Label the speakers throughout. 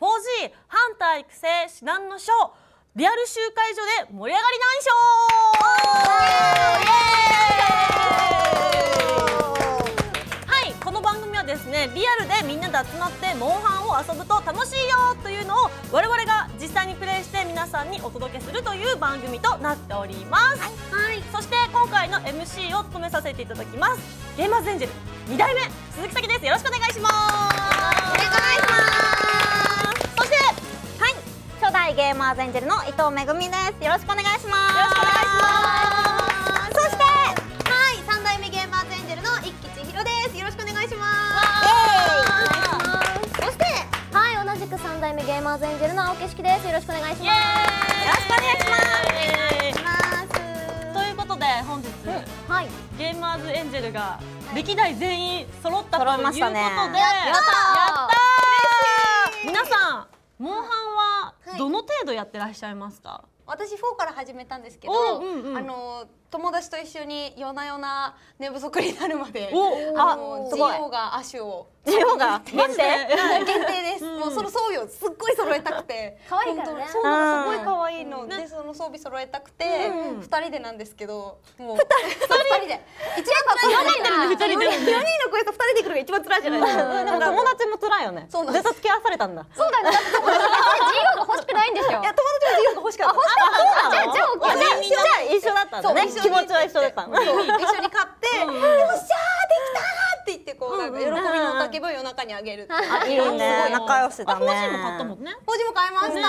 Speaker 1: 4G ハンター育成至難の書。リアル集会所で盛り上がり難所はいこの番組はですねリアルでみんなで集まってモンハンを遊ぶと楽しいよというのを我々が実際にプレイして皆さんにお届けするという番組となっております、はい、そして今回の MC を務めさせていただきます。ゲーマーズエンジェル2代目鈴木咲です。よろしくお願いします。お願いします
Speaker 2: 初代ゲーマーズエンジェルの伊藤めぐみです。よろしくお願いします。
Speaker 1: よろしくお願いします
Speaker 2: そして、
Speaker 3: はい、三代目ゲーマーズエンジェルの一木千尋です。よろしくお願いします。そして、
Speaker 4: はい、同じく三代目ゲーマーズエンジェルの青木式です。よろしくお願いしま
Speaker 1: ーイ
Speaker 2: よろしくお願いします。
Speaker 1: ということで本日、
Speaker 4: す。はい。
Speaker 1: ゲーマーズエンジェルが歴代全員揃ったという
Speaker 2: 揃い
Speaker 1: ことで、
Speaker 2: ましたね
Speaker 1: やった
Speaker 2: やった
Speaker 1: ー皆さんモンハンは
Speaker 3: はい
Speaker 1: どの程度やってらっしゃいますか、
Speaker 3: 私4から始めたんですけど、
Speaker 1: おうんうん。
Speaker 3: あの友達と一緒に夜な夜な寝不足になるまで、
Speaker 1: お
Speaker 3: あのジオが足を。
Speaker 2: ジオが？限定？
Speaker 3: はい限定です。
Speaker 1: うん。
Speaker 3: もうその装備をすっごい揃えたくて、
Speaker 4: 可愛いからね。
Speaker 3: そうなのすごい可愛いの。
Speaker 1: うん。
Speaker 3: でその装備揃えたくて
Speaker 1: うん
Speaker 3: 二人でなんですけど、もう二人？で。一番辛い
Speaker 1: 病んでるね二人で
Speaker 3: 四人のクエスト二人で来るのが一番辛いじゃないですか。
Speaker 2: でも友達も辛いよね。
Speaker 3: そうなんです。
Speaker 2: ずっと付き合わされたんだ。
Speaker 4: そうだよ。ね。友達がジオが欲しくないんですよ。
Speaker 3: いや友達も欲しかった。
Speaker 2: あ
Speaker 4: じゃあじゃあ
Speaker 2: あじゃあじゃあ一緒だったんだね。
Speaker 3: そう
Speaker 2: 気持ちは一緒だった
Speaker 3: 一緒に買って、
Speaker 1: うん
Speaker 3: よっしゃーできたーって言ってこうなんか喜びの雄たけびを夜中にあげるっていう。
Speaker 2: あいいね。仲良しだね。
Speaker 1: あフォージーも買ったもんね
Speaker 3: 文字も買いまし
Speaker 1: ね
Speaker 3: た。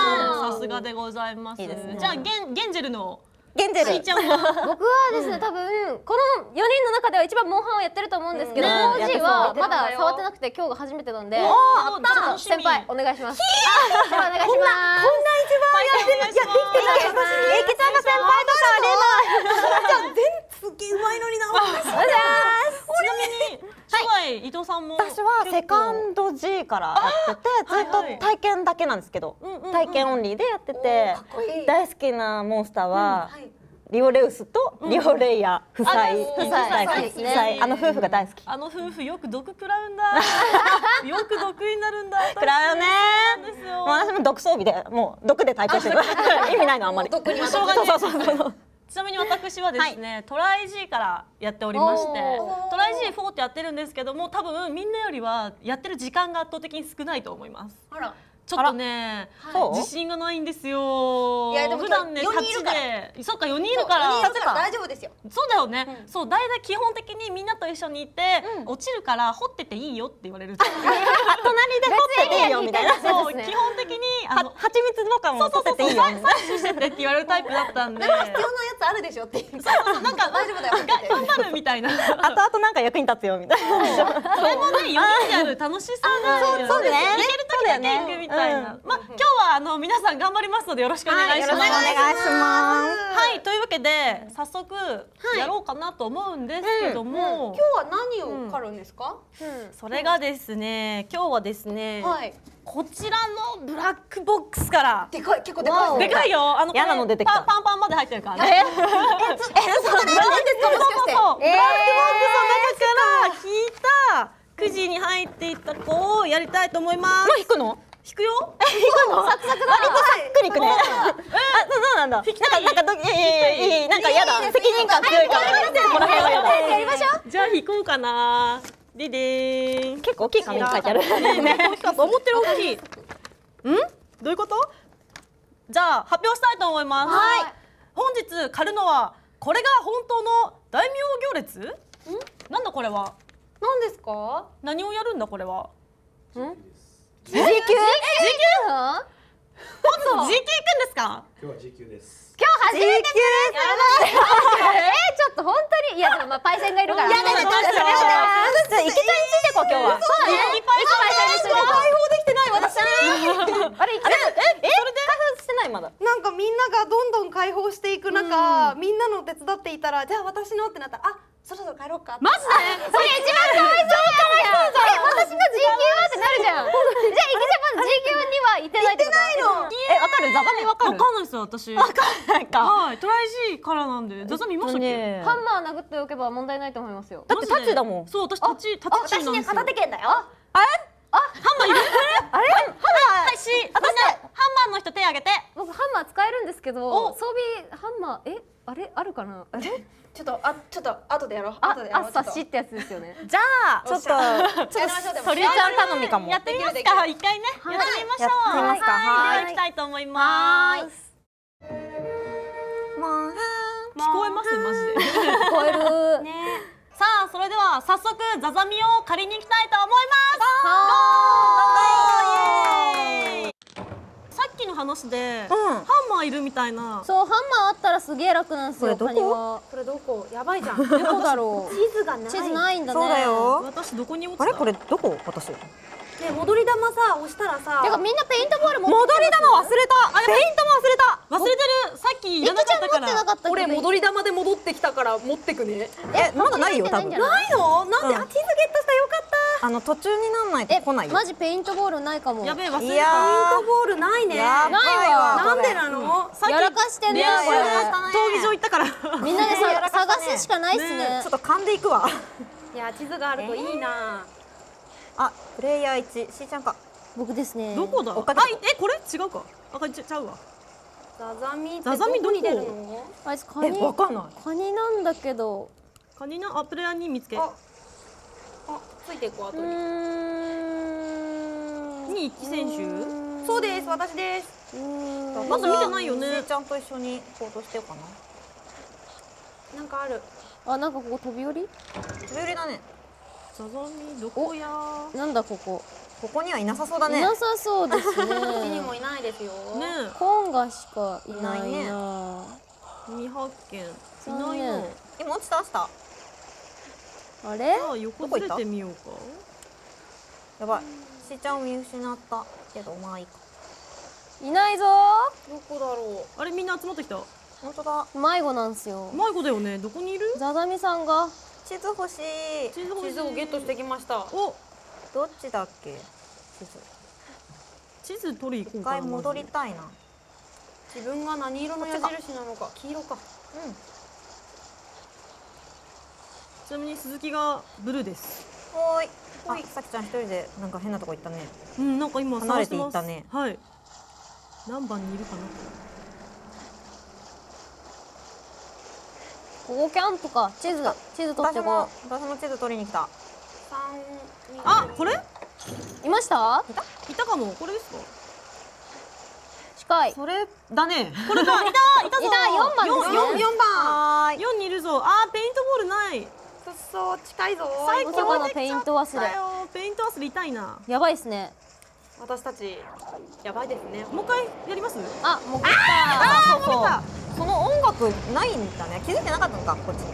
Speaker 1: さすがでございますじゃあゲンゲンジェルの
Speaker 2: ゲンジェル。
Speaker 4: 僕はですね、多分この4人の中では一番モンハンをやってると思うんですけど、
Speaker 1: うん。
Speaker 4: は
Speaker 3: ね
Speaker 4: まだ触ってなくて今日が初めてなんで、ちょっと先輩お願いします。お願いします。
Speaker 1: やってる
Speaker 2: えきちゃんが先輩とかあれ
Speaker 3: すっげえうまいのにな。
Speaker 1: ちなみに初代伊藤さんも
Speaker 2: 私はセカンド G からやっててずっと体験だけなんですけど体験オンリーでやってて。大好きなモンスターは
Speaker 3: はい。
Speaker 2: リオレウスとリオレイヤ夫妻
Speaker 1: あ
Speaker 2: 夫
Speaker 1: 夫妻
Speaker 2: あの夫婦が大好き。
Speaker 1: あの夫婦よく毒食らうんだ。よく毒になるんだ。
Speaker 2: 食らうよ。ね私も毒装備でもう毒で対抗してる。意味ないのあんまり。
Speaker 3: 毒には
Speaker 1: しょうがね
Speaker 2: そうそうそうそう
Speaker 1: ちなみに私はですね、トライ G からやっておりましてトライ G4 ってやってるんですけども多分みんなよりはやってる時間が圧倒的に少ないと思います。
Speaker 3: あら。
Speaker 1: ちょっとね
Speaker 2: そう。
Speaker 1: 自信がないんですよ。
Speaker 3: いやでも
Speaker 1: 普段ね立ちで。そっか4人いるから。
Speaker 3: 四人いるから大丈夫ですよ。
Speaker 1: そうだよね、
Speaker 3: うん。
Speaker 1: そう大体基本的にみんなと一緒にいて、落ちるから掘ってていいよって言われる
Speaker 2: 隣で掘ってていいよみたいな。
Speaker 1: そう、基本的にあの
Speaker 2: は蜂蜜とかも取ってていい
Speaker 1: 採取しててって言われるタイプだったんで
Speaker 3: でも必要なやつあるでしょっていう。なんか 大丈夫だよ。
Speaker 1: 頑張るみたいな。
Speaker 2: 後々なんか役に立つよみたいな。
Speaker 1: それもね4人でやる楽しさが
Speaker 2: そうそうだね。
Speaker 1: いける時だけ行くみたいな、
Speaker 2: うん。
Speaker 1: まあ今日はあの皆さん頑張りますのでよろしくお願いします、
Speaker 2: はいよろしくお願いします。
Speaker 1: はいというわけで早速やろうかなと思うんですけども、
Speaker 3: 今日は何を狩るんですか？
Speaker 1: それがですね今日はですね、
Speaker 3: はい。
Speaker 1: こちらのブラックボックスから。
Speaker 3: でかい結構でかい
Speaker 1: でかいよ。あの
Speaker 2: 嫌なの出てきた。
Speaker 1: パンパンパンまで入ってるからね。
Speaker 2: え？
Speaker 3: え、そうなんで。
Speaker 1: そうそう、
Speaker 4: えー
Speaker 1: ブラックボックスの中から引いたくじに入っていった子をやりたいと思います。
Speaker 2: 引くの？
Speaker 1: 引くよ。
Speaker 2: 引くの？サクサクだ割とさっくりいくねあそうそうなんだなんかなんかどいやいやいなんか嫌だ責任感強いからここら辺は嫌だ
Speaker 4: やりましょう。
Speaker 1: じゃあ引こうかな。でで。
Speaker 2: 結構大きい紙に書いてある
Speaker 1: ね思ってる大きい。ん？どういうこと？じゃあ発表したいと思います。
Speaker 4: はい。
Speaker 1: 本日狩るのはこれが本当の大名行列？ん？なんだこれは？
Speaker 3: 何ですか？
Speaker 1: 何をやるんだこれは？
Speaker 2: 時給
Speaker 4: うん
Speaker 1: 本日 G 行くんですか？
Speaker 5: 今日は時給です。
Speaker 4: 今日初めてです。えー、ちょっと本当にいやでもまあパイセンがいるから。
Speaker 2: やだねどうしようじゃあ池ちゃんについて。こう今日は。
Speaker 4: そうだね。いっぱいパイセンにする
Speaker 3: 解放できてない？私。
Speaker 4: あれ、
Speaker 2: えそれで？開封してないまだ。
Speaker 3: なんかみんながどんどん解放していく中、みんなの手伝っていたらじゃあ私のってなったらあそろそろ帰ろうか
Speaker 1: マジで？
Speaker 4: それ一番かわいそう
Speaker 1: よ私。
Speaker 2: 分からないか。
Speaker 1: はいトライ G からなんで。ザザ見ましたっけ？
Speaker 4: ハンマー殴っておけば問題ないと思いますよ。
Speaker 2: だってタチだもん。
Speaker 1: そう私タッチタチなんですよ。
Speaker 3: 私ね片手剣だよ。あれ？
Speaker 1: あハンマーいる？あれ？ハンマー私私ハンマーの人手挙げて。
Speaker 4: 僕ハンマー使えるんですけど装備ハンマーえ？あれ？あるかな？あれ？
Speaker 3: ちょっとあちょっと後でやろう。
Speaker 4: あ
Speaker 3: 後でやろう。
Speaker 4: 朝しってやつですよね。
Speaker 2: じゃあちょっとちょっと
Speaker 3: そ
Speaker 2: れちゃん頼みかも。
Speaker 1: やってみますか。一回ね。やってみましょう。はい。では行きたいと思います。
Speaker 2: もう
Speaker 1: 聞こえます？マジで。
Speaker 4: 聞こえる。
Speaker 3: ね。
Speaker 1: さあそれでは早速ザザミを借りに行きたいと思います。イエーイ。さっきの話で、
Speaker 2: うん。
Speaker 1: ハンマーいるみたいな。
Speaker 4: そうハンマーあったらすげえ楽なんですよ
Speaker 2: これどこ？
Speaker 3: これどこ？やばいじゃん。
Speaker 4: どこだろう？
Speaker 3: 地図がない。
Speaker 4: 地図ないんだね。
Speaker 2: そうだよ。
Speaker 1: 私どこに落ちた？
Speaker 2: あれ？これどこ？私。
Speaker 3: ね戻り玉さ押したらさ。
Speaker 4: てかみんなペイントボール持
Speaker 2: 戻
Speaker 4: って
Speaker 2: り玉忘れた。ペイントも忘れた。
Speaker 1: 忘れてる。さっきいらな
Speaker 4: いきちゃん持って
Speaker 1: かったから。
Speaker 4: なかったっけど。
Speaker 3: 俺戻り玉で戻ってきたから。持ってくね
Speaker 2: えまだないよ多分。
Speaker 4: ない
Speaker 3: の？なんで、
Speaker 2: うん。
Speaker 3: あ地図ゲットしたよかった。
Speaker 2: あの途中になんないと
Speaker 4: え
Speaker 2: 来ないよ。
Speaker 4: マジペイントボールないかも。
Speaker 1: やべえ忘れ
Speaker 2: い
Speaker 1: た
Speaker 2: やー。
Speaker 3: ピントボールないね。
Speaker 4: ないわ。
Speaker 3: なんでなの、
Speaker 1: さっき
Speaker 4: やらかしてんねこれ
Speaker 1: の闘技場行ったから。
Speaker 4: みんなでさ探すしかないっすね。
Speaker 2: ちょっと噛んでいくわ。
Speaker 3: いや地図があるといいな、
Speaker 2: あプレイヤー1しーちゃんか。
Speaker 4: 僕ですね。
Speaker 1: どこだ？あ
Speaker 2: て
Speaker 1: えこれ？違うか。あちちゃうわ
Speaker 3: ザザミ
Speaker 1: ザザミ
Speaker 3: どこに出るの？
Speaker 2: え
Speaker 4: あいつカニ？
Speaker 2: わかんない。
Speaker 4: カニなんだけど。
Speaker 1: カニのアプレイヤーに見つけ。
Speaker 3: ああついていこう後に。
Speaker 4: ん。
Speaker 1: に一期選手
Speaker 3: そうです私です。
Speaker 1: まだ見てないよね。
Speaker 2: ちゃんと一緒に行動してようかな。
Speaker 3: なんかある。
Speaker 4: あなんかここ飛び降り？
Speaker 2: 飛び降りだね。
Speaker 1: ザザミどこや
Speaker 4: なんだここ
Speaker 2: ここにはいなさそうだね。
Speaker 4: いなさそうです
Speaker 3: こっちに
Speaker 4: ね
Speaker 3: もいないですよ。
Speaker 1: ね。
Speaker 4: コンガしかいない
Speaker 2: いないね
Speaker 1: 未発見。い
Speaker 4: 残
Speaker 1: ないな。
Speaker 4: 念
Speaker 2: 今落ちた落ちた？
Speaker 4: あれ？
Speaker 1: さあ横ずれてみようか。
Speaker 2: やばい。しーちゃんを見失ったけどまあいいか。
Speaker 4: いないぞ。
Speaker 3: どこだろ
Speaker 1: あれみんな集まってきた？
Speaker 2: 本当だ。
Speaker 4: 迷子なんすよ。
Speaker 1: 迷子だよね。どこにいる？
Speaker 4: ザザミさんが。
Speaker 2: 地図欲しい。
Speaker 1: 地図欲しい。
Speaker 3: う地図をゲットしてきました。
Speaker 1: お
Speaker 2: どっちだっけ？地図。
Speaker 1: 地図取り行こう
Speaker 2: 一
Speaker 1: かな
Speaker 2: 回戻りたいな。
Speaker 3: 自分が何色の矢印なのか。黄色か。
Speaker 2: うん。
Speaker 1: ちなみに鈴木がブルーです。
Speaker 2: ほーい。あさきちゃん一人でなんか変なとこ行ったね。
Speaker 1: うんなんか今
Speaker 2: 離れてい
Speaker 1: 探してます
Speaker 2: ったね。
Speaker 1: はい。何番にいるかな。
Speaker 4: ここキャンプか。地図地図取って
Speaker 2: 私も
Speaker 4: こ
Speaker 2: 私も地図取りに来た。
Speaker 3: 三
Speaker 1: あこれ？
Speaker 4: ういました？
Speaker 1: いた？かも。これですか？
Speaker 4: 近い。
Speaker 1: それだね。これか。いたいたぞ。
Speaker 4: いた。四番ですね。
Speaker 1: 四四番。
Speaker 2: はーい。
Speaker 1: 四にいるぞ。あーペイントボールない。
Speaker 3: くっそ近いぞ。
Speaker 1: 最
Speaker 4: まさかのペイント忘れ。
Speaker 1: ペイント忘れ痛いな。
Speaker 4: やばいっすね。
Speaker 3: 私たちやばいですね。
Speaker 1: もう一回やります？
Speaker 4: あもう来た
Speaker 2: あそうそう。その音楽ないんだね。気づいてなかったのかこっちに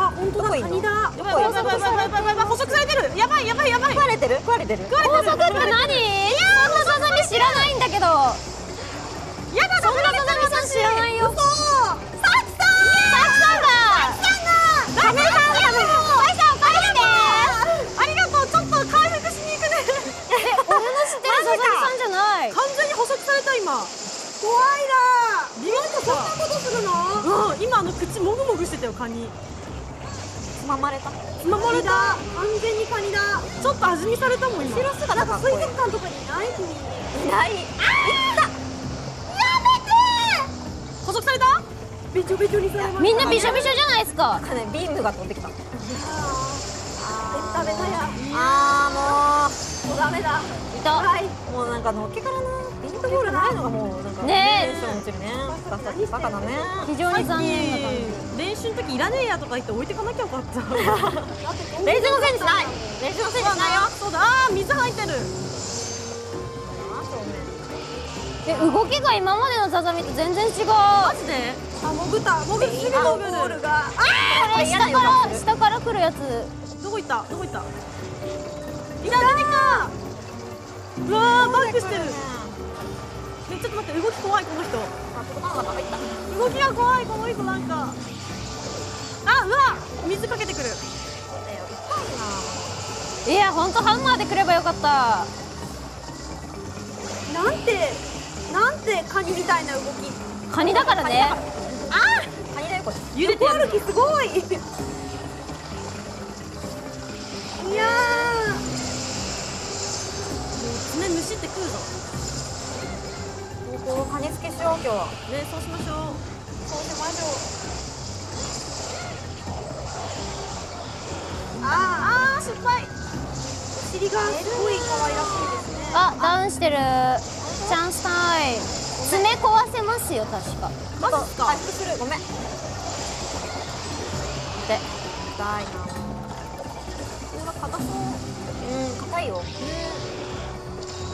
Speaker 3: あ本当だ。カニだ。
Speaker 1: やばいやばいやばいやばいやばい捕食されてる。やばいやばいやばい。
Speaker 2: 食われてる？食われてる？
Speaker 4: 高速って何いやそんなザザミ知らないんだけど。
Speaker 1: やだ
Speaker 4: そんなザザミさん知らないよ。
Speaker 1: さきさん
Speaker 4: さきさんだ。
Speaker 1: ダメだ。
Speaker 4: 返して返して
Speaker 1: ありがとうちょっと回復しに行くね
Speaker 4: 俺の知ってるザザミさんじゃない
Speaker 1: 完全に捕食された今
Speaker 3: 怖いな
Speaker 1: ビビッとさ
Speaker 3: ことするの
Speaker 1: うん今あの口もぐもぐしてたよカニ
Speaker 2: つままれた。
Speaker 1: つままれた。
Speaker 3: 完全にカニだ。
Speaker 1: ちょっと味見されたもん今。
Speaker 2: 後ろ姿かっこいい
Speaker 3: 水族館とかにいない？君
Speaker 2: いない。
Speaker 1: 捕食された
Speaker 3: べちょべちょにされまし
Speaker 4: みんなびしょびしょじゃないですか。
Speaker 2: かねビームが飛んできた。
Speaker 3: たベタベタや
Speaker 2: あ
Speaker 3: もう。ダメだ。
Speaker 4: いた
Speaker 3: はい。
Speaker 2: ーもうもうなんかのっけからなピントボールないのがも。うなんか
Speaker 4: ねえ。
Speaker 2: バカだね。
Speaker 4: 非常に残念な感じ
Speaker 1: 練習の時いらねえやとか言って置いてかなきゃよかった。
Speaker 2: 練習のせいにしない。練習のせいにしないよ。
Speaker 1: そうだ。あー水入ってる。
Speaker 4: え動きが今までのザザミと全然違う。
Speaker 1: マジで？
Speaker 3: あ潜った潜るすぐ
Speaker 1: あ
Speaker 3: ボールがあ
Speaker 4: これ下から下から来るやつ。
Speaker 1: どこ行った？どこ行った？いた。出てきたうわーバックしてる。えちょっと待って動き怖いこの人。動きが怖いこの人なんか。あうわ水かけてくる。
Speaker 2: い
Speaker 4: いやほんとハンマーで来ればよかった。
Speaker 3: なんてなんてカニみたいな動き。
Speaker 4: カニだからね。
Speaker 2: なカニだよこれ。
Speaker 1: 茹でて
Speaker 3: すごい。いや
Speaker 1: 爪むしって食うぞ
Speaker 2: 今日は
Speaker 1: ねそうしましょう。
Speaker 3: そうしましょうあ
Speaker 1: あー失敗。
Speaker 3: ーお尻がすごい可愛らしいですね。
Speaker 4: あダウンしてる。チャンスタイム。爪壊せますよ確か。
Speaker 1: マジか？
Speaker 2: 回復するごめん。
Speaker 4: で。
Speaker 2: 痛いな。
Speaker 1: これは硬そう。
Speaker 2: うん硬いよ。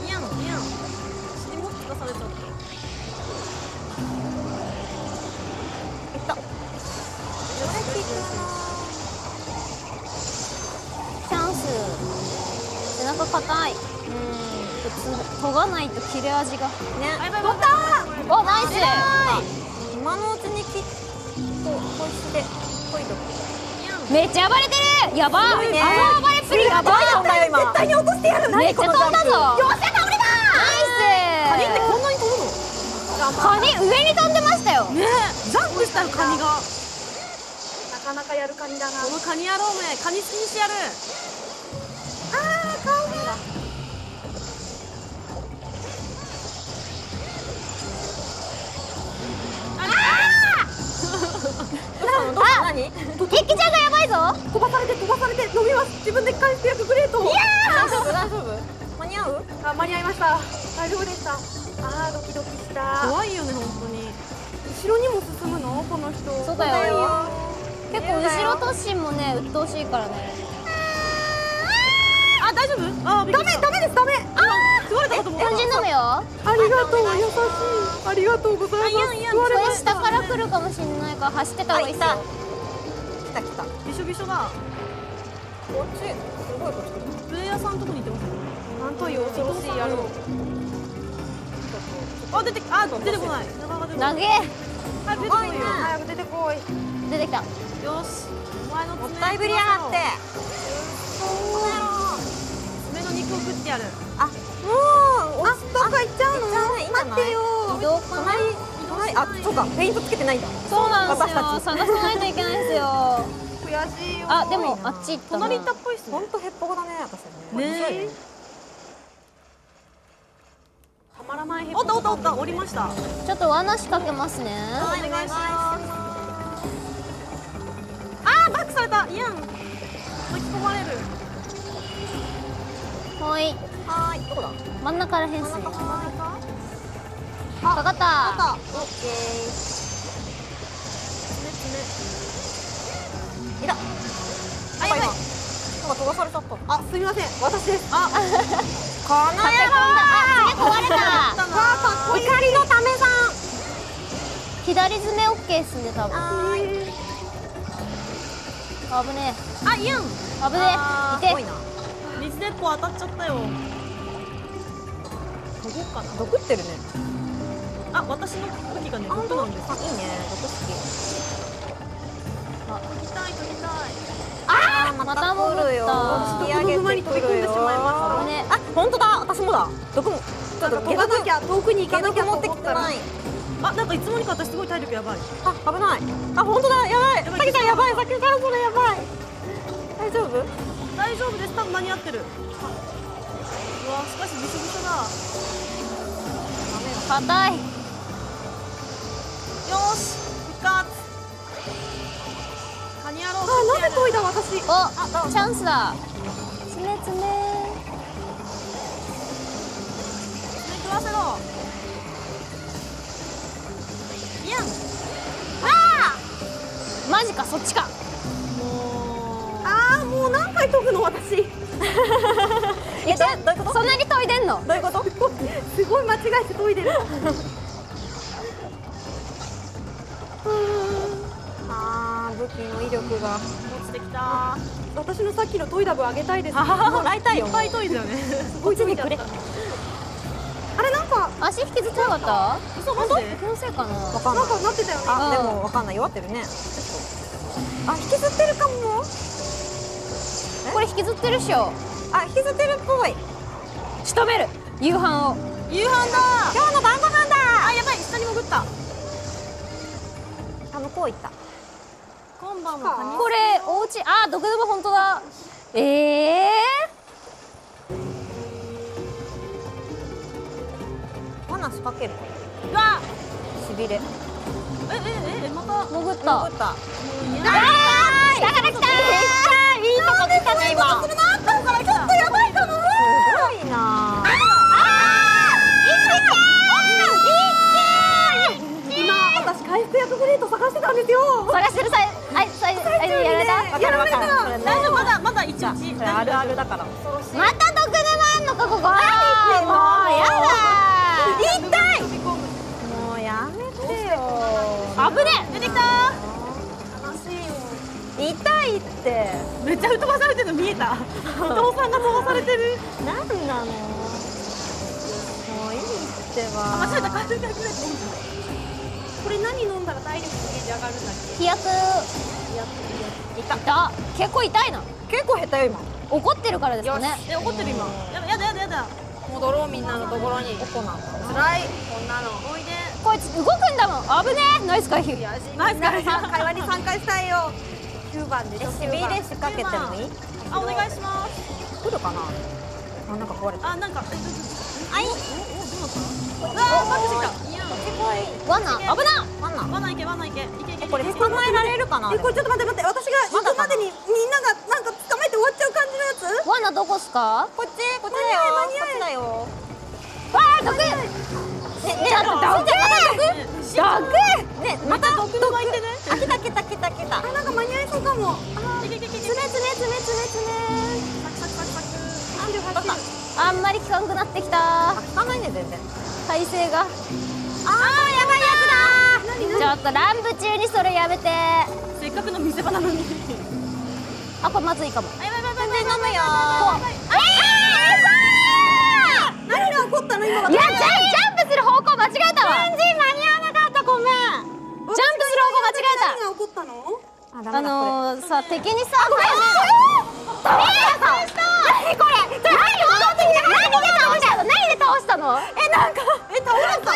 Speaker 1: いやんいやん尻もつかされちゃった
Speaker 4: ス背中硬い。うん。つ研がないと切れ味が。
Speaker 2: ね。
Speaker 1: バイバイバイバイ。
Speaker 4: おナイス！
Speaker 2: 今のうちに切っとこうしてこいと
Speaker 4: めっちゃ暴れてる！やば！
Speaker 2: いね。
Speaker 4: あの暴れっぷりやばい
Speaker 2: 絶対に落としてやる
Speaker 4: めっちゃ飛んだぞ！よっしゃ倒れた！ナイス！
Speaker 1: こんなに飛ぶの？
Speaker 4: カニ上に飛んでましたよ。
Speaker 1: ね。えジャンプしたよカニが。
Speaker 3: なかなかやるカニだな。
Speaker 1: このカニ野郎めカニ好きにしてやる
Speaker 4: あ
Speaker 2: 何
Speaker 4: 一気ちゃんがやばいぞ。
Speaker 3: 飛ばされて飛ばされて飲みます。自分で返してやるグレートいや
Speaker 2: 大丈夫？大丈夫間に合う
Speaker 3: あ間に合いました大丈夫でした。あードキドキした
Speaker 1: 怖いよね本当に。
Speaker 3: 後ろにも進むの？この人。
Speaker 4: そうだよ。結構後ろ突進もね鬱陶しいからね。
Speaker 1: あ大丈夫？あびっくたかと思った
Speaker 4: エンジン飲むよ。
Speaker 3: ありがとう優しい。ありがとうございます。
Speaker 1: あいやいや
Speaker 3: 救われ
Speaker 4: これ下から来るかもしれないから走ってた方がいい。っすよ
Speaker 2: あい来た来た。こ
Speaker 1: びしょびしょだ。
Speaker 2: っち。すごいこっち
Speaker 1: プレイヤーさんのとこに行ってます
Speaker 3: なんという恐ろしい野郎
Speaker 1: あ出てあ出てこないなかなか出てこない。
Speaker 4: 投げ
Speaker 1: はい出てこいよ
Speaker 3: 早く出てこい。
Speaker 4: 出てきた。
Speaker 1: よし。お前の
Speaker 2: も
Speaker 1: 爪
Speaker 2: ったいぶりやがって。
Speaker 1: 爪の肉を食ってやる。
Speaker 2: あどっか行っちゃうの？待ってよ。
Speaker 4: 移動かな
Speaker 2: あそうかフェイントつけてないんだ。
Speaker 4: そうなんですよ。探さないといけないんですよ。
Speaker 3: 悔しいよ。
Speaker 4: あでもあっち行ったな
Speaker 1: 隣行ったっぽいっすね。
Speaker 2: 本当へっぽこだね私
Speaker 1: ね。
Speaker 2: 面白い
Speaker 1: え
Speaker 3: たまらない
Speaker 1: おったおったおった。降りました。
Speaker 4: ちょっと罠仕掛けますね。
Speaker 1: お願いします。あーバックされた。いやん巻き込まれる。
Speaker 4: はい
Speaker 2: こだ
Speaker 4: 真ん中らへ
Speaker 2: ん中真ん中
Speaker 4: かかった。
Speaker 2: あオッケーいたあやばいなんか飛ばされちゃった
Speaker 3: あすみません。私です。
Speaker 1: あ。
Speaker 2: この
Speaker 4: 駆け込んだあ爪壊れた。
Speaker 2: 怒りのためさん。
Speaker 4: 左爪オッケーっすね多分。危ね
Speaker 1: あいやん
Speaker 4: え危
Speaker 2: あ
Speaker 4: ねえいて
Speaker 1: 水鉄砲当たっちゃったよどこかな？
Speaker 2: 毒ってるね。
Speaker 1: あ私の武器がね毒なんです。
Speaker 2: あいいね。毒好き。
Speaker 1: 研ぎたい研ぎたい。
Speaker 2: あー
Speaker 4: また
Speaker 2: るよ。
Speaker 4: ね
Speaker 2: あ本当だ。私もだ。毒もちょっと
Speaker 3: 飛ばなきゃ遠くに行かなきゃ
Speaker 2: ってきてない
Speaker 1: あなんかいつの間にか私すごい体力やばい。
Speaker 2: あ危ない。あ本当だ。やばい。
Speaker 1: やばい
Speaker 2: さきちゃんやばい。さきちゃんそれやばい。大丈夫？
Speaker 1: 大丈夫です。多分間に合ってる。うわしかしびしょびしょだ
Speaker 4: 硬い。
Speaker 1: よーし復活。カニ野郎
Speaker 3: あなぜ研いだ私。
Speaker 4: おチャンスだ。爪爪
Speaker 1: 爪食わせろいやん
Speaker 4: マジかそっちか。
Speaker 1: もう
Speaker 3: あーもう何回研ぐの私
Speaker 4: えどどういうこと？そんなに研いでんの？
Speaker 2: どういうこと？
Speaker 3: すごい間違えて研いでる。
Speaker 2: あー武器の威力が。
Speaker 1: 落ちてきた。
Speaker 3: 私のさっきの研いだ分あげたいです
Speaker 2: もらいたい。よ
Speaker 1: いっぱい研いだよね。
Speaker 3: すごい研いじゃった。あれなんか
Speaker 4: 足引きずってなかった？
Speaker 1: 嘘マジで？
Speaker 4: 気のせいかな？
Speaker 2: わかんない。
Speaker 3: なんかなってたよね。
Speaker 2: あで
Speaker 4: うん
Speaker 2: もわかんない弱ってるね。あ引きずってるかも。
Speaker 4: これ引きずってるっしょ
Speaker 2: あ引きずってるっぽい。
Speaker 4: 仕留める。夕飯を。
Speaker 1: 夕飯だ。
Speaker 2: 今日の晩ご飯だ。
Speaker 1: あやばい。下に潜った。
Speaker 2: あ向こう行った。
Speaker 1: 今晩も
Speaker 4: これお家。あ毒毒本当だ。ええ
Speaker 2: 罠仕掛ける。
Speaker 1: うわ。
Speaker 2: びれ。
Speaker 1: ええええまた。
Speaker 4: 潜った。
Speaker 2: 潜った。
Speaker 4: あー下から来た
Speaker 2: いいとこ来たね今
Speaker 3: レート探してたんですよ。
Speaker 4: 探してる際あいさいあいやられた。
Speaker 2: わかるわかるそれね
Speaker 1: 大丈夫。まだまだ一日。
Speaker 2: それあるあるだから。
Speaker 4: また毒沼あんのかここ。もうやだ。
Speaker 2: 痛いもうやめてよ。
Speaker 4: 危ね
Speaker 1: 出てきた。
Speaker 2: 痛いって。
Speaker 1: めっちゃ吹っ飛ばされてるの見えた。伊藤さんが飛ばされてる。
Speaker 2: なんなの？もういいってば。
Speaker 1: 間違えた
Speaker 3: これ何飲んだら体力のゲージ上がるんだっ
Speaker 4: 飛躍痛結構痛いな。
Speaker 2: 結構下手よ今。
Speaker 4: 怒ってるからですかね。
Speaker 1: トえ怒ってる今。やだやだやだやだ。
Speaker 3: け戻ろうみんなのところに。
Speaker 2: こなんだ
Speaker 3: 辛い。こんなの。
Speaker 1: おいで。
Speaker 4: こいつ動くんだもん。危ねえ。ナイス回避。
Speaker 1: ナイス
Speaker 3: みんなで会話に参加したいよ。9番でしょ
Speaker 2: しびれ仕掛けてもいい？
Speaker 1: あお願いします。
Speaker 2: 来るかな？あなんか壊れた。
Speaker 1: あなんか
Speaker 2: あい
Speaker 1: おおどうなったうわーバックしてきた
Speaker 4: 罠危な
Speaker 2: なんなん
Speaker 1: 罠いけ罠いけ。いけいけ。
Speaker 2: これ捕まえられるかな
Speaker 3: えこれちょっと待って待って私が行くまでにみんながなんか捕まえて終わっちゃう感じのやつ？
Speaker 4: 罠どこっすか？
Speaker 2: こっちこっちだよ
Speaker 3: 間に合え
Speaker 2: こっちだよ。
Speaker 4: わあ毒ねねちょっと毒毒
Speaker 2: ねまた
Speaker 1: 毒沼いてね。
Speaker 2: あ来た来た来た来た。
Speaker 3: あなんか間に合いそうかも。
Speaker 1: いけいけいけいけ。
Speaker 3: つめつめつめつめ。つめ
Speaker 1: サクサクサクサ
Speaker 3: 走る走る
Speaker 4: あんまり効かんくなってきた。
Speaker 2: あ効かないね全然。
Speaker 4: 体勢が
Speaker 2: あーやばいやつだ。
Speaker 4: ちょっと乱舞中にそれやめて。
Speaker 1: せっかくの見せ場なのに。
Speaker 4: これまずいかも。
Speaker 1: あやばいやばいやばい。
Speaker 2: 全然飲むよ。
Speaker 3: 何が起こったの今
Speaker 4: いやジャンプする方向間違えたわ。
Speaker 2: 全然間に合わなかったごめん
Speaker 4: ジャンプする方向間違えた。
Speaker 3: 何が起こった。の
Speaker 2: あ
Speaker 4: のー、さ敵にさごめん。何これ。何何で倒したの？何で倒したの？
Speaker 2: れえなんかえ倒れた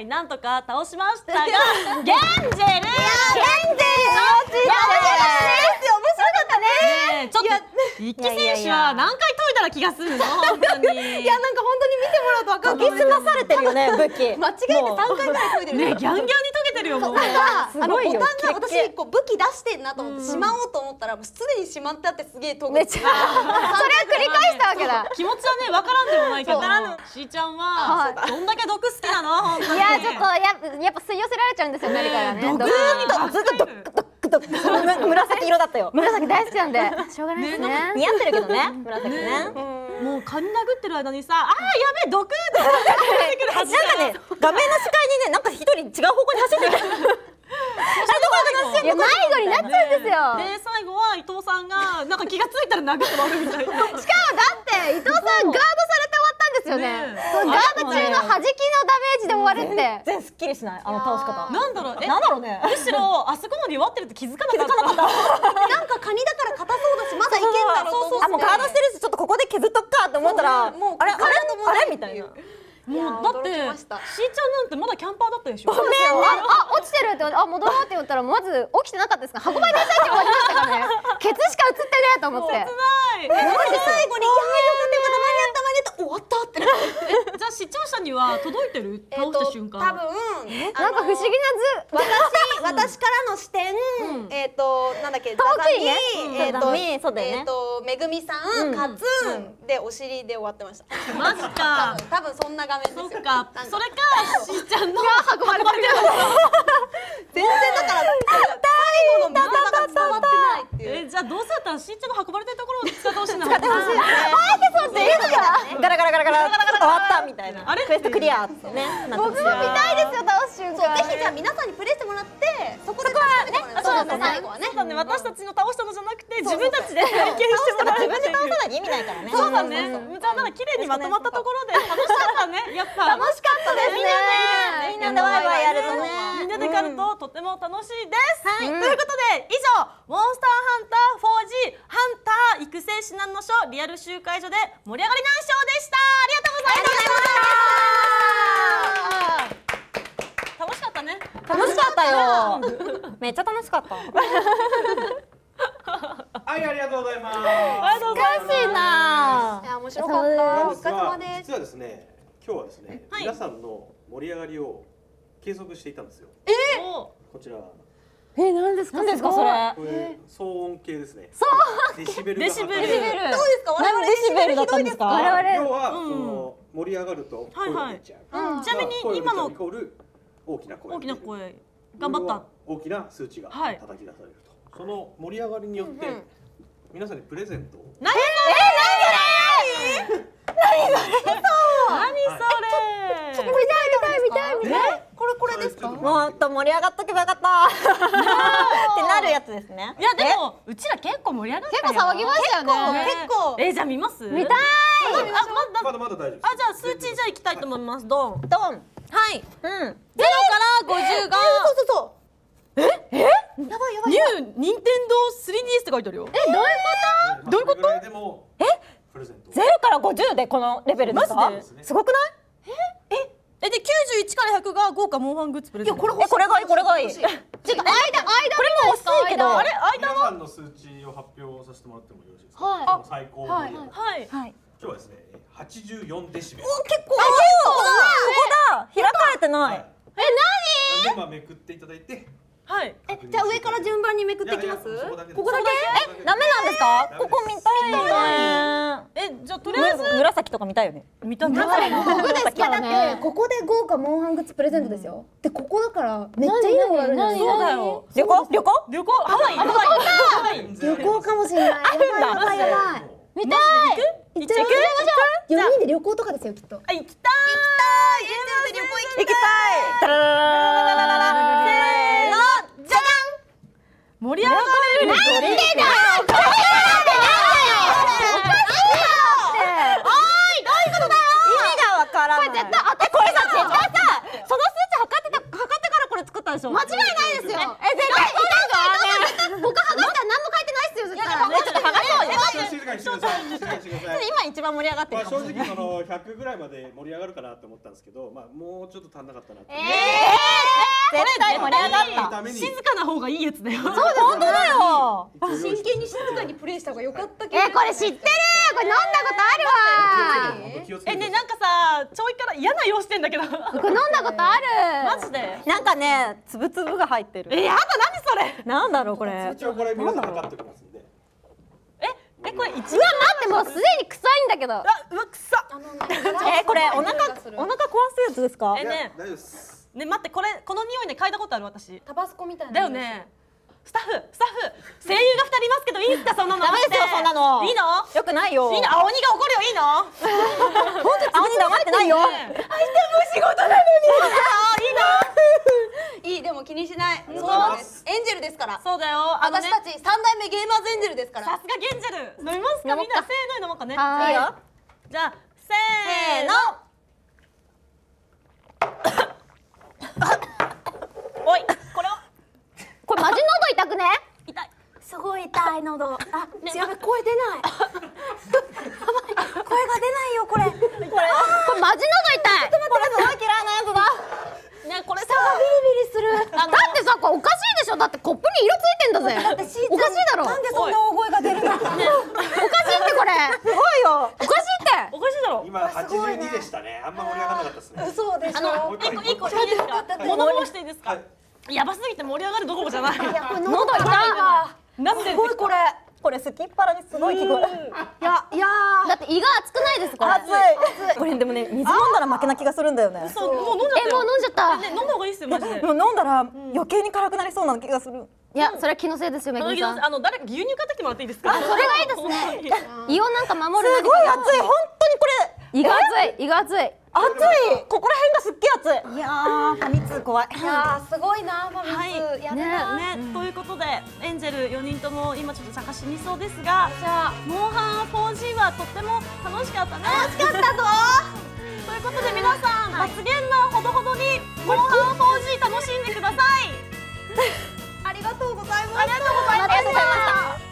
Speaker 1: はいなんとか倒しましたがゲンジェル。ゲンジェル
Speaker 2: の
Speaker 1: ね。えちょっと一輝選手は何回解いたら気がするの？本当に。
Speaker 3: いやなんか本当に見てもらうと分かんない
Speaker 2: 研ぎ澄まされてるよね武器。
Speaker 3: 間違えて3回ぐらい解いてる
Speaker 1: ねギャンギャンによもう。
Speaker 3: なんか
Speaker 2: すごいよ。
Speaker 3: あのボタンが私こう武器出してんなと思ってしまおうと思ったらもうすでにしまってあってすげえ遠く
Speaker 4: めっちゃ それを繰り返したわけだ。
Speaker 1: 気持ちはねわからんでもないけど。しーちゃんはどんだけ毒好きなの？
Speaker 4: いやちょっとややっぱ吸い寄せられちゃうんですよ誰からね。
Speaker 2: ずっとドックドックドックその紫色だったよ。
Speaker 4: 紫大好きなんで。しょうがないですね。
Speaker 2: 似合ってるけどね紫ね
Speaker 1: もう髪殴ってる間にさあーやべえ毒って
Speaker 2: なんかね画面の視界にねなんか一人違う方向に走ってる
Speaker 4: いや迷子になっちゃうんですよ。
Speaker 1: で最後は伊藤さんがなんか気がついたら殴って終わるみたいな。
Speaker 4: しかもだって伊藤さんガードされてですよね。
Speaker 1: ねえ。
Speaker 4: そうガード中の弾きのダメージで終わるって。
Speaker 2: 全然すっきりしない。あの倒し方
Speaker 1: なんだろう。え
Speaker 2: なんだろうね。
Speaker 1: むしろあそこまで弱ってるって気づかなかった。
Speaker 3: なんかカニだから硬 そうだしまだいけんだろうと思って
Speaker 2: あもうガードしてるしちょっとここで削っとくかって思ったら
Speaker 3: もう
Speaker 2: あれあれ？あれ？みたいな。
Speaker 1: もうだってしーちゃんなんてまだキャンパーだったでしょ？
Speaker 4: ああ落ちてるってあ戻ろうって言ったらまず起きてなかったですか？ら運ばれた最中終わりましたからね。ケツしか映ってないと思って。
Speaker 1: ない。
Speaker 3: 最後に「いやーよかっ終わった」ってなって。
Speaker 1: じゃあ視聴者には届いてる？倒した瞬間。
Speaker 3: 多分
Speaker 4: なんか不思議な図。
Speaker 3: 私私からの視点、
Speaker 1: うん。
Speaker 3: えっ、となんだっけ
Speaker 4: 遠くにね。
Speaker 3: えっ、とめぐみさん、
Speaker 2: うん。
Speaker 3: カツン、でお尻で終わってました。
Speaker 1: マジか。
Speaker 3: 多分そんな画面ですよ。
Speaker 1: そっか。
Speaker 3: なん
Speaker 1: それかしーちゃんの運ばれてる。
Speaker 3: 全然だから最後の見方が伝わってないっていう。
Speaker 1: えじゃあどうせだったらしーちゃんが運ばれてるところを使ってほしいな。使って
Speaker 2: ほしいですね
Speaker 4: そうって言うのか
Speaker 2: ガラガラガラ終わったみたいな
Speaker 1: あれ
Speaker 2: クエストクリアってね
Speaker 4: 僕も見たいですよ倒す瞬
Speaker 3: そう
Speaker 4: 間
Speaker 3: ぜひじゃあ皆さんにプレイしてもらってそこで確かめてもらう
Speaker 4: そうですね
Speaker 3: 最後はね。
Speaker 1: そうね私たちの倒したのじゃなくて自分たちで体験してもらう
Speaker 2: 自分で倒さない意味ないからね
Speaker 1: そうだねじゃあなんか綺麗にまとまったところで楽しかったねやっぱ
Speaker 4: 楽しかったですね
Speaker 2: みんなでワイワイやるとね
Speaker 1: みん。なで狩るととても楽しい。です、
Speaker 2: はい
Speaker 1: ということで以上モンスターハンター 4G ハンター育成指南の書リアル集会所で盛り上がり難賞でした。ありがとうございました楽しかったね
Speaker 2: 楽しかったよ。めめっちゃ楽しかった。
Speaker 5: はい、ありがとうございます。
Speaker 1: ありがとうございます
Speaker 2: 難しいな
Speaker 3: や面白かった。
Speaker 5: なん
Speaker 3: お疲れ
Speaker 5: ですが
Speaker 3: 様です。
Speaker 5: 実はですね、今日はですね、
Speaker 1: はい。
Speaker 5: 皆さんの盛り上がりを計測していたんですよ。
Speaker 1: お
Speaker 5: こちら、
Speaker 4: え何ですか？
Speaker 2: 何ですか？それ。
Speaker 5: これ騒音計ですね。そう。デシベルが
Speaker 1: デシベル。
Speaker 5: 測れる
Speaker 2: デシベル
Speaker 3: どうですか？我々
Speaker 2: 何？デシベルだったんですか？
Speaker 4: 我々。
Speaker 5: 要は、
Speaker 1: うん。
Speaker 5: その盛り上がると声が出ちゃう。
Speaker 3: うん。
Speaker 1: ちなみに今の
Speaker 5: 大きな声。
Speaker 1: 大きな。声。頑張った。
Speaker 5: 大きな数値が
Speaker 1: はい。
Speaker 5: 叩き出されると。その盛り上がりによって、皆さんにプレゼントを。
Speaker 1: 何？それ？
Speaker 4: 見たい見たい見たい見たい
Speaker 3: これこれですか？
Speaker 2: もっと盛り上がっとけばよかった。ってなるやつですね。
Speaker 1: いやでもうちら結構盛り上がったよ。
Speaker 4: 結構騒ぎましたよね。
Speaker 1: 結構。えじゃあ見ます？
Speaker 4: 見たい。
Speaker 1: あまだ。
Speaker 5: まだ大丈夫です。
Speaker 1: あじゃあ数値じゃあいきたいと思います。ドン。
Speaker 2: ドン
Speaker 1: はい。
Speaker 2: うん。
Speaker 1: ゼロから50が。
Speaker 3: そうそうそう
Speaker 1: え？え？
Speaker 3: やばいやばい
Speaker 1: ニューニンテンドー 3DS って書いてあるよ。
Speaker 4: えどういう
Speaker 5: どういうこと？でもえ？プレゼント。
Speaker 2: ゼロから50でこのレベルですか？
Speaker 1: マジ
Speaker 2: すごくない？
Speaker 1: え？で91から100が豪華モンハングッズプレゼント。
Speaker 2: えこれがいいこれがいい。
Speaker 4: ちょっと間間これ
Speaker 2: も欲しいけど。
Speaker 1: あれ間
Speaker 5: 皆さんの数値を発表させてもらってもよろしいですか？
Speaker 4: はい。
Speaker 5: 最高盛り上がり
Speaker 1: はい。
Speaker 2: はい。
Speaker 5: 今日はですね、84デシベル。
Speaker 2: 結構ここだ。開かれてない。
Speaker 5: え、何？今めくっていただいて。
Speaker 1: はい。
Speaker 3: えじゃあ上から順番にめくっていきます？
Speaker 5: いやいやそこ
Speaker 3: ここだけ？
Speaker 2: えダメなんですか？ここ見たいね。
Speaker 1: えじゃあとりあえず
Speaker 2: む紫とか見たいよね。
Speaker 1: 見た目
Speaker 4: ここです
Speaker 6: いやだってここで豪華モンハングッズプレゼントですよ。でここだからめっちゃいいのもらえるんです
Speaker 4: 何？
Speaker 6: よ。
Speaker 1: そうだよ。
Speaker 2: 旅行？旅行？
Speaker 1: 旅行？ハワイ？ハワイ？ハワイ？
Speaker 6: 旅行かもしれない。やばい。やばいやばい。
Speaker 4: 見たい。
Speaker 6: 行っちゃいます四人で旅行とかですよきっと。
Speaker 1: あ行きたい。
Speaker 3: エンジェルで旅行行き
Speaker 2: 行きたい盛り上がれるなんでだよ。これな
Speaker 1: んでなんだよ。おいどういうことだよ。
Speaker 2: 意味がわからない。これ絶対これさ絶対さその数値測ってたれ作ったでしょ間違いないですよえ絶対痛いぞ
Speaker 3: 他剥がしたら何も書いてないっすよ絶対
Speaker 2: ねちょっと剥がそうよ。今一番盛り上がってるかもしれない
Speaker 5: 直その100ぐらいまで盛り上がるかなと思ったんですけど、まあもうちょっと足んなかったなって。
Speaker 2: 絶対盛り上がった
Speaker 1: 静かな方がいいやつだよ
Speaker 2: 本当だよ
Speaker 3: 真剣に静かにプレイした方が良かったけど
Speaker 4: えこれ知ってるこれ飲んだことあるわ。
Speaker 1: えねなんかさちょいから嫌な色してんだけど。マ
Speaker 4: これ飲んだことある。
Speaker 1: ジで？
Speaker 2: なんかねつぶつぶが入ってる。
Speaker 1: えやだ何それ？
Speaker 2: なんだろうこれ。
Speaker 5: 一応これ皆さん測っておきますんで。
Speaker 1: ええこれ一
Speaker 4: うわ待ってもうすでに臭いんだけど。
Speaker 1: あうわくさ
Speaker 2: えこれお腹お腹壊すやつですか？
Speaker 1: えね。
Speaker 5: 大丈夫です。
Speaker 1: ね待ってこれこの匂いね嗅いだことある私。
Speaker 3: タバスコみたいな
Speaker 1: だよねスタッフスタッフ声優が二人いますけどいいんすかそんなの
Speaker 2: ダメですよそんなの。
Speaker 1: いいの？
Speaker 2: よくないよ。
Speaker 1: いいの青鬼が怒るよいいの？
Speaker 2: 青に黙ってないよ。
Speaker 3: いいでも気にしない。
Speaker 5: りがとうございま
Speaker 3: そうです。エンジェルですから。
Speaker 1: そうだよ。
Speaker 3: 私たち三代目ゲーマーズエンジェルですから。
Speaker 1: さすがゲンジェル。飲みますか？みんなせーので飲もうかね。じゃあせーのおいこれを
Speaker 4: これマジ喉痛くね
Speaker 1: 痛い
Speaker 3: すごい痛い喉あやべ声出ない。声が出ないよこれ。
Speaker 4: これマジ喉痛い。
Speaker 2: これすごい嫌いなやつだ
Speaker 1: ねこれさ
Speaker 3: ビリビリする。
Speaker 4: だってさこれおかしいでしょ。だってコップに色ついてんだぜ。おかしいだろ。
Speaker 3: なんでそんな大声が出るの？
Speaker 4: おかしいってこれ。
Speaker 2: すごいよ。
Speaker 4: おかしいって。
Speaker 1: おかしいだろ。
Speaker 5: 今82でしたね。あんま盛り上がらなかったですね。
Speaker 3: そうでし
Speaker 1: あの
Speaker 3: ょ
Speaker 1: 一個一個いいですか？物申していいですか？
Speaker 5: はい。
Speaker 1: やばすぎて盛り上がるどころじゃない。
Speaker 3: いやこれ
Speaker 4: 喉痛いわ
Speaker 1: なんです
Speaker 3: ごいこれ。
Speaker 2: これすきっ腹にすごい聞こえ
Speaker 3: いやいや
Speaker 4: だって胃が熱くないですこれ。
Speaker 2: 熱い。これでもね水飲んだら負けな気がするんだよね。
Speaker 1: そうもう飲んじゃった
Speaker 4: え
Speaker 1: よ
Speaker 4: もう飲んじゃった。
Speaker 1: ね飲んだ方がいいっすよマジで。
Speaker 2: 飲んだら余計に辛くなりそうな気がする。
Speaker 4: いやそれは気のせいですよめ
Speaker 1: あの
Speaker 4: ぐみさん。
Speaker 1: あの誰か牛乳買ってきてもらっていいですか？
Speaker 4: それがいいですね。胃をなんか守る
Speaker 2: すごい熱い。本当にこれ
Speaker 4: 胃が熱い胃が熱い。
Speaker 2: 熱い。ここら辺がすっげえ熱い。いやーファミ通怖い。
Speaker 3: いやすごいなファミ通、
Speaker 1: はい、
Speaker 3: やね、
Speaker 1: ね。うん、ということでエンジェル4人とも今ちょっと坂しにそうですがじゃあ。モンハン 4G はとっても楽しかったね楽しかったぞということで皆さん、発言のほどほどにモンハン 4G 楽しんでください。
Speaker 3: ありがとうございました。ありがとうございまし
Speaker 1: た。